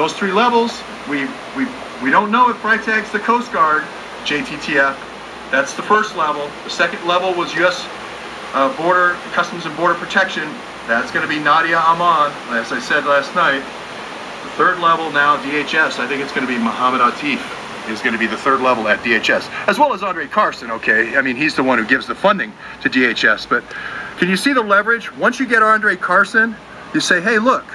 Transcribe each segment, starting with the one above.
those three levels, we, we, we don't know if Freitag's the Coast Guard, JTTF. That's the first level. The second level was U.S. Uh, Border, Customs and Border Protection. That's going to be Nadia Aman, as I said last night. The third level now, DHS, I think it's going to be Mohamed Atif is going to be the third level at DHS, as well as Andre Carson, okay? I mean, he's the one who gives the funding to DHS, but can you see the leverage? Once you get Andre Carson, you say, hey, look,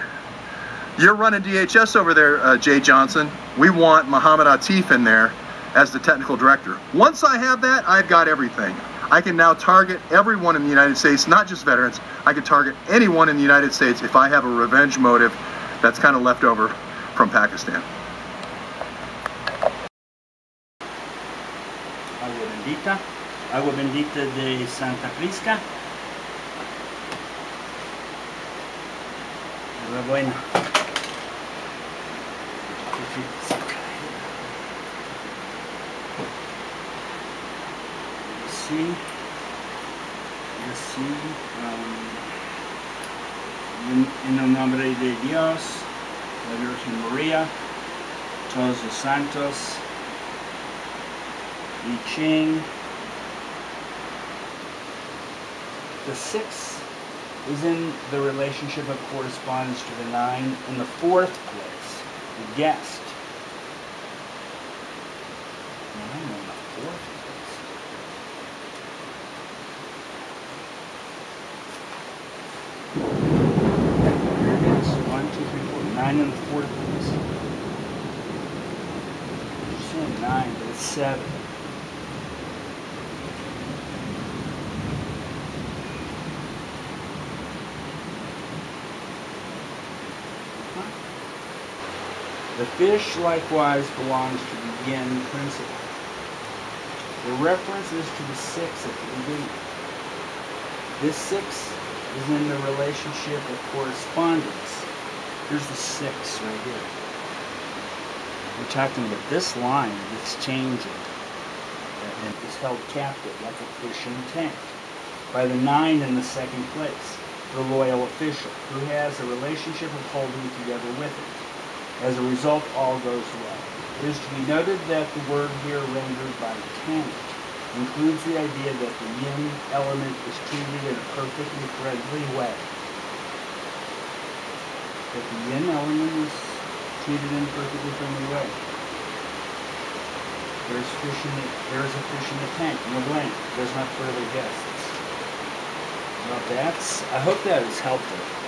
you're running DHS over there, uh, Jeh Johnson. We want Mohamed Atif in there as the technical director. Once I have that, I've got everything. I can now target everyone in the United States, not just veterans. I can target anyone in the United States if I have a revenge motive that's kind of left over from Pakistan. Agua bendita. Agua bendita de Santa Prisca. Enhorabuena. Sí. Así. Um, en, en el nombre de Dios, la Virgen María, todos los santos, I Ching. The six is in the relationship of correspondence to the nine in the fourth place, guest. Nine in the is. One, two, three, four. Nine in the fourth place. Nine, but it's seven. The fish likewise belongs to the yin principle. The reference is to the six at the beginning. This six is in the relationship of correspondence. Here's the six right here. We're talking about this line that's changing and is held captive like a fish in a tank by the nine in the second place, the loyal official, who has a relationship of holding together with it. As a result, all goes well. It is to be noted that the word here rendered by tannic includes the idea that the yin element is treated in a perfectly friendly way. That the yin element is treated in a perfectly friendly way. There's fish in the, there's a fish in the tank, no blank. There's not further guests. Well, that's, I hope that is helpful.